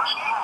first.